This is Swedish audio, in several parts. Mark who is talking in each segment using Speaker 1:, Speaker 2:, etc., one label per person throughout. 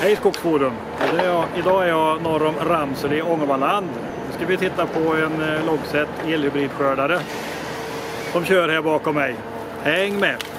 Speaker 1: Hej Skogsforum! Idag är jag norr om Ramsele i Ångermanland. Nu ska vi titta på en eh, Logset elhybridskördare som kör här bakom mig. Häng med!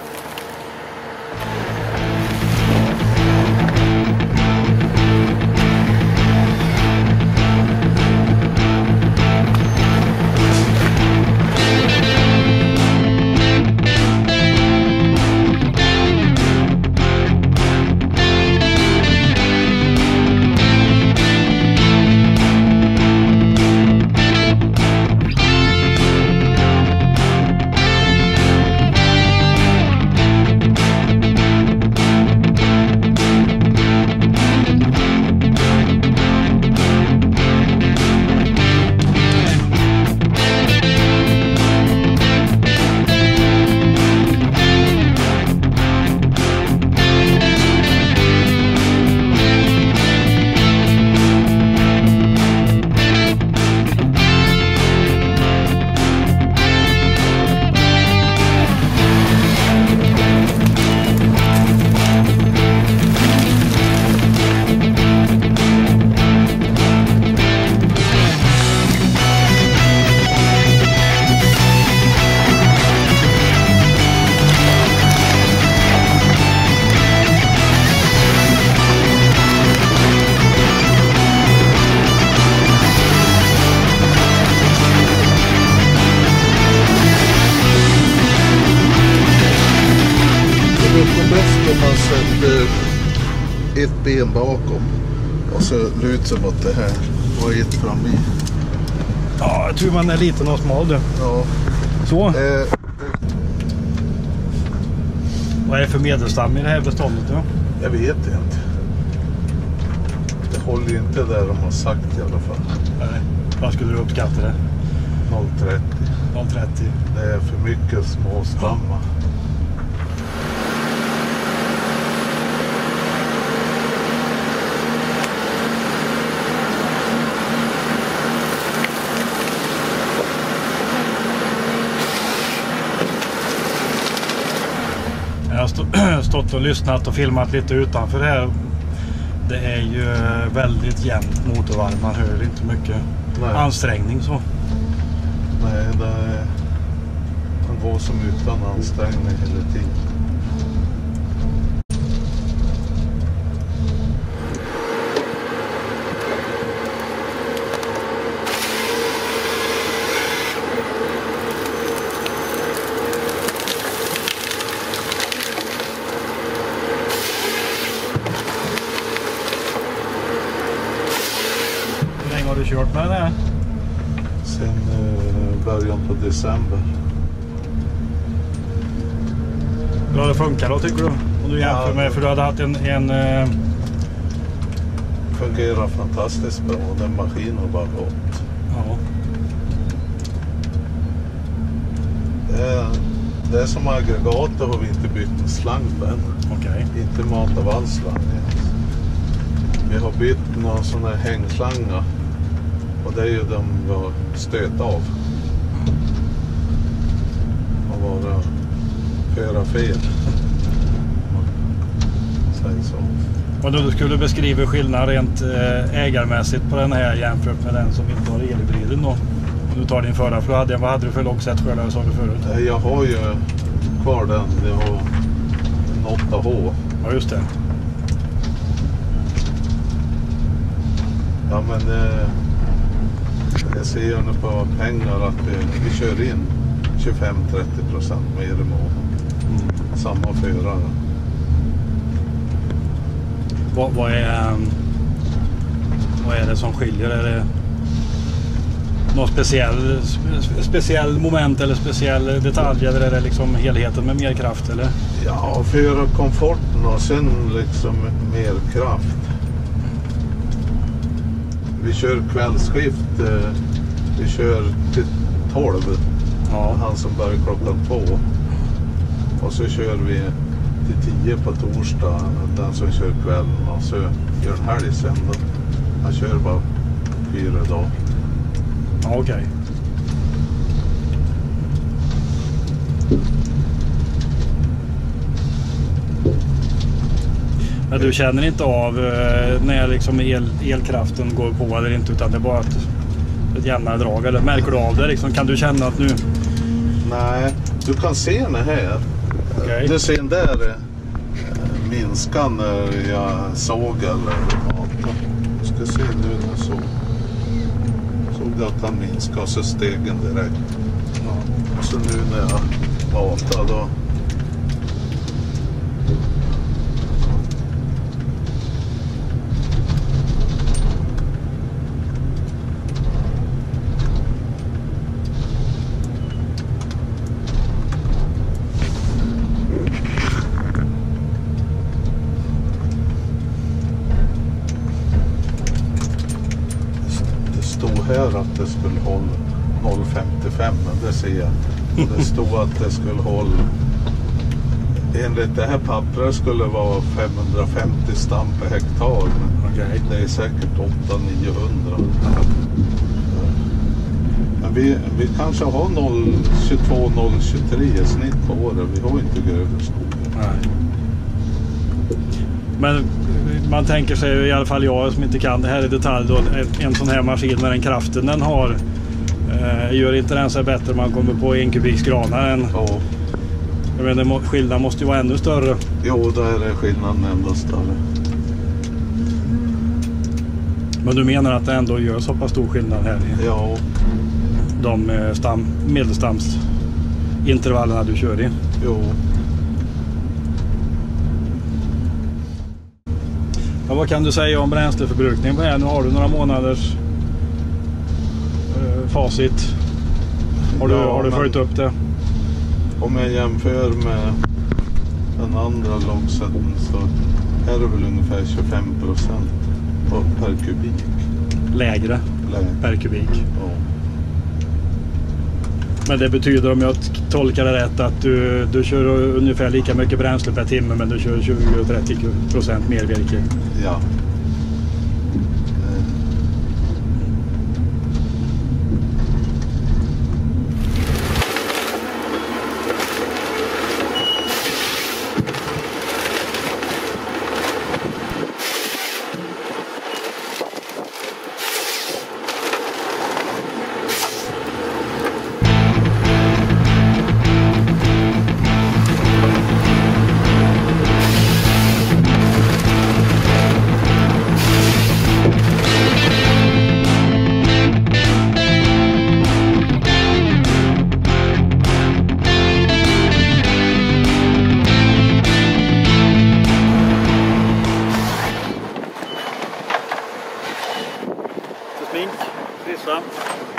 Speaker 2: Ett ben bakom och så luta sig mot det här och ett fram i.
Speaker 1: Ja, jag tror man är liten och smal du.
Speaker 2: Ja.
Speaker 1: Så.
Speaker 2: Eh,
Speaker 1: Vad är det för medelstam i det här beståndet då?
Speaker 2: jag vet inte. Det håller ju inte där de har sagt i alla fall.
Speaker 1: Nej. Vad skulle du uppskatta det?
Speaker 2: 0,30.
Speaker 1: 0,30?
Speaker 2: Det är för mycket småstammar.
Speaker 1: Jag har stått och lyssnat och filmat lite utanför här. Det är ju väldigt jämnt motorvarv. Man hör inte mycket
Speaker 2: Nej.
Speaker 1: ansträngning så.
Speaker 2: Nej, det är... Man går som utan ansträngning hela tiden.
Speaker 1: Har du kört med den här?
Speaker 2: Sen eh, början på december.
Speaker 1: Hur har det funkat då tycker du? Om du jämför
Speaker 2: Ja,
Speaker 1: med, för du hade haft en, en eh,
Speaker 2: Fungerar fantastiskt bra. Den maskinen har bara gått.
Speaker 1: ja,
Speaker 2: Det är, det är som aggregatet har vi inte bytt en slang på än.
Speaker 1: okej.
Speaker 2: Inte mat av all slang ens. Vi har bytt några sådana här hängslangar. Det är ju de vi har stöt av. Och vara föra fel. Säg så.
Speaker 1: Och då du skulle beskriva skillnad rent eh, ägarmässigt på den här jämfört med den som inte har elhybriden då? Om du tar din förra, för hade, vad hade du för långsätt skördare sa du förut?
Speaker 2: Eh, Jag har ju kvar den. Jag har en 8H.
Speaker 1: Ja just det.
Speaker 2: Ja men eh, jag ser ju på pengar att vi, vi kör in 25-30 procent mer i månaden. Samma förare.
Speaker 1: Vad, vad, är, ehm, vad är det som skiljer? Är det någon speciell, spe, speciell moment eller speciell detalj? Eller är det liksom helheten med mer kraft? Eller?
Speaker 2: Ja, förarkomforten och sen liksom mer kraft. Vi kör kvällsskift. Eh, vi kör till 12.
Speaker 1: Ja.
Speaker 2: Han som börjar klockan två. Och så kör vi till 10 på torsdag. Den som kör kvällen. Och så gör en helg sen. Då. Han kör bara fyra dagar.
Speaker 1: Okej. Men du känner inte av eh, när liksom el, elkraften går på eller inte utan det är bara ett, ett jämnare drag? Eller märker du av det? Liksom, kan du känna att nu...
Speaker 2: Nej, du kan se den här.
Speaker 1: Okej.
Speaker 2: Du ser den där eh, minska när jag såg eller matade. Du ska se nu när jag såg. Såg du att han minskade och så steg den direkt.
Speaker 1: Ja.
Speaker 2: Och så nu när jag matade då. Det stod här att det skulle hålla 0,55 men det ser jag. Och det stod att det skulle hålla Enligt det här pappret skulle det vara 550 stam per hektar.
Speaker 1: Okej.
Speaker 2: det är säkert 800-900. Men vi, vi kanske har 0,22-0,23 i snitt på året. Vi har inte grövre skog.
Speaker 1: Men man tänker sig, i alla fall jag som inte kan det här i detalj, då, en, sån här maskin med den kraften den har eh, gör inte den sig bättre om man kommer på en kubiks granar än...
Speaker 2: Ja,
Speaker 1: Jag menar, skillnaden måste ju vara ännu större.
Speaker 2: jo, där är skillnaden ändå större.
Speaker 1: Men du menar att det ändå gör så pass stor skillnad här i
Speaker 2: Ja,
Speaker 1: de eh, stam, medelstamsintervallerna du kör i?
Speaker 2: jo.
Speaker 1: Ja, vad kan du säga om bränsleförbrukningen på det här? Nu har du några månaders eh, facit. Har du,
Speaker 2: Ja,
Speaker 1: har du följt upp det?
Speaker 2: Om jag jämför med den andra långsätten så är det väl ungefär 25 procent per kubik.
Speaker 1: Lägre
Speaker 2: lägre.
Speaker 1: per kubik.
Speaker 2: Ja.
Speaker 1: Men det betyder om jag tolkar det rätt att du, du kör ungefär lika mycket bränsle per timme men du kör 20-30 procent mer virke.
Speaker 2: ja.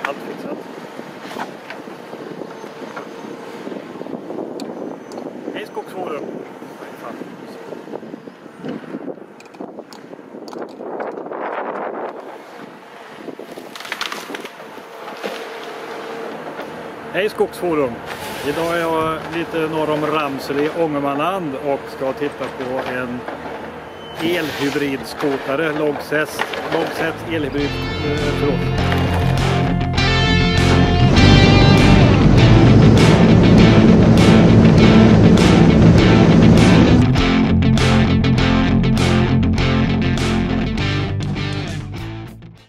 Speaker 1: Allt fixat. Hej Skogsforum! Hej Skogsforum! Idag är jag lite norr om Ramsele i Ångermanland och ska titta på en elhybridskotare, Logsets, Logsets elhybrid, eh, förlåt,